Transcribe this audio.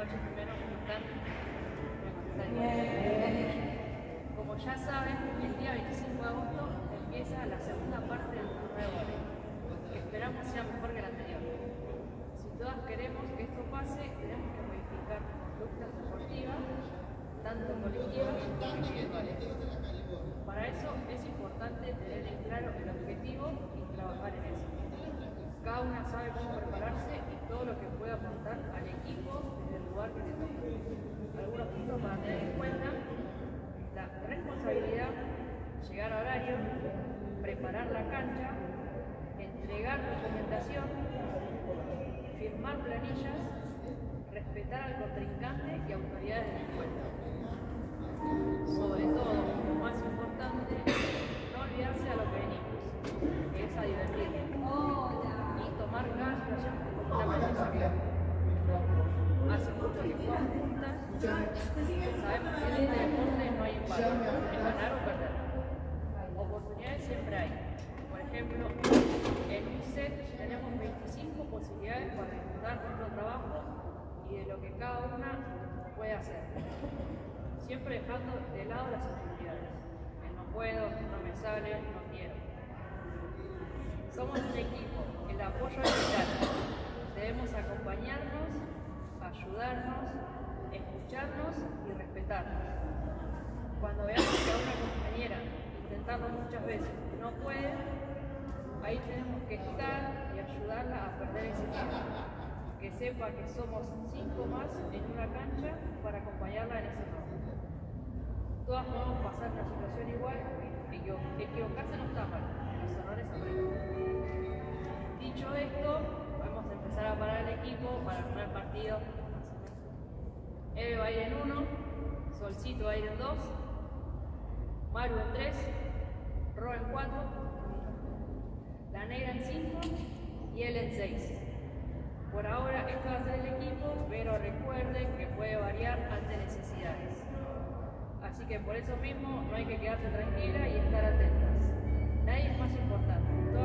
noche primero Como ya saben, el día 25 de agosto empieza la segunda parte del torneo que esperamos sea mejor que la anterior. Si todas queremos que esto pase, tenemos que modificar conductas deportivas, tanto colectivas como individuales. Para eso es importante tener en claro el objetivo y trabajar en eso. Cada una sabe cómo prepararse y todo lo que puede aportar al equipo algunos puntos para tener en cuenta, la responsabilidad, llegar a horario, preparar la cancha, entregar documentación, firmar planillas, respetar al contrincante y autoridades del encuentro. Sobre todo, lo más importante, no olvidarse a lo que venimos, que es a divertirnos y tomar cada situación como una aprendizaje. Hace mucho que jugamos juntas, sabemos que en este deporte no hay empate, es ganar o perder. Oportunidades siempre hay. Por ejemplo, en un set tenemos 25 posibilidades para disfrutar nuestro trabajo y de lo que cada una puede hacer. Siempre dejando de lado las inseguridades. El no puedo, no me sale, no quiero. Somos un equipo, el apoyo es vital. Debemos acompañarnos, y respetarnos. Cuando veamos que a una compañera intentarlo muchas veces no puede, ahí tenemos que estar y ayudarla a perder ese miedo. Que sepa que somos cinco más en una cancha para acompañarla en ese rol. Todas podemos pasar una situación igual, y equivocarse no está mal, los errores aprenden. Dicho esto, podemos empezar a parar el equipo para el primer partido. Eve va a ir en 1, Solcito va a ir en 2, Maru en 3, Ro en 4, La Negra en 5 y él en 6. Por ahora esto va a ser el equipo, pero recuerden que puede variar ante necesidades. Así que por eso mismo no hay que quedarse tranquila y estar atentas. Nadie es más importante.